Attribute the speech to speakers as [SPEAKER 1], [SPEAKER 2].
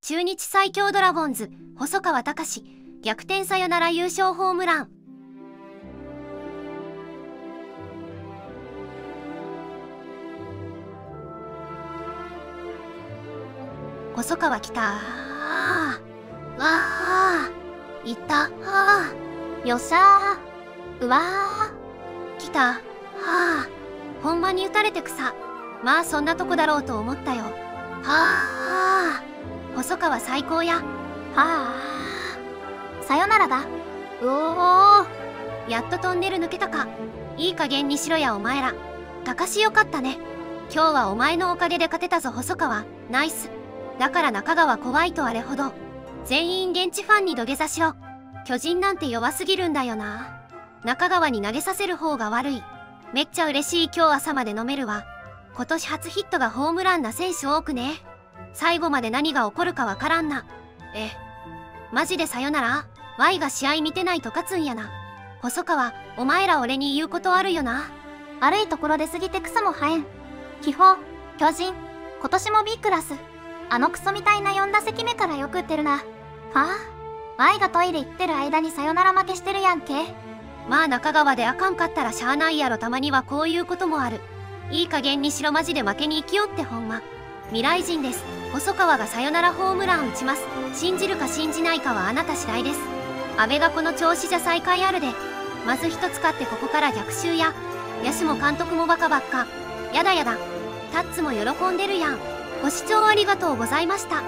[SPEAKER 1] 中日最強ドラゴンズ細川隆逆転サヨナラ優勝ホームラン。細川来た。わあ。いった。あよっしゃ。ーうわー来た。はあ。ほんまに打たれてくさ。まあそんなとこだろうと思ったよ。はあ。細川最高や。はあ。さよならだ。うおやっとトンネル抜けたか。いい加減にしろやお前ら。高しよかったね。今日はお前のおかげで勝てたぞ細川。ナイス。だから中川怖いとあれほど。全員現地ファンに土下座しろ。巨人なんて弱すぎるんだよな。中川に投げさせる方が悪い。めっちゃ嬉しい今日朝まで飲めるわ。今年初ヒットがホームランな選手多くね。最後まで何が起こるかわからんな。えマジでさよなら？Y が試合見てないと勝つんやな。細川お前ら俺に言うことあるよな。
[SPEAKER 2] 悪いところで過ぎて草も生えん。基本巨人今年も B クラス。あのクソみたいな4打席目からよく打ってるな。はあ？Y がトイレ行ってる間にさよなら負けしてるやんけ。
[SPEAKER 1] まあ中川であかんかったらしゃあないやろ。たまにはこういうこともある。いい加減にしろマジで負けに生きよってほんま。未来人です。細川がサヨナラホームラン打ちます。信じるか信じないかはあなた次第です。阿部がこの調子じゃ再開あるで。まず一つ勝ってここから逆襲や。野手も監督もバカばっか。やだやだ。タッツも喜んでるやん。ご視聴ありがとうございました。